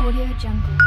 Audio Jungle.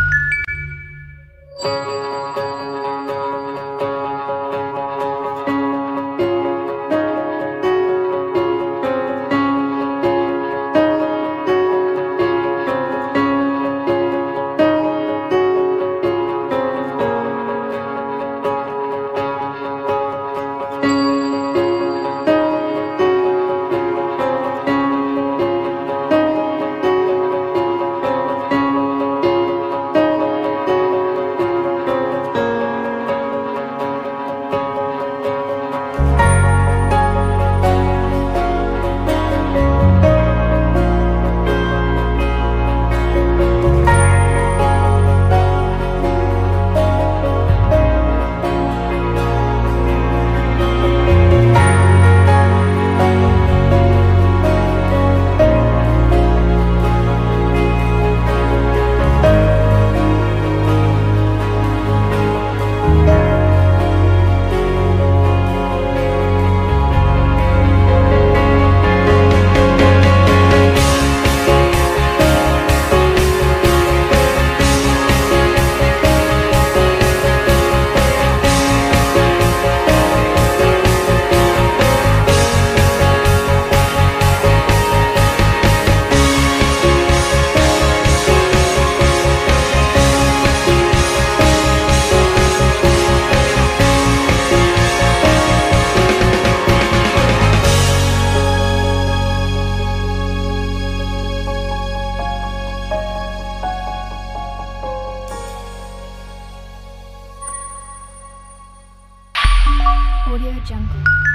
Audio Jungle.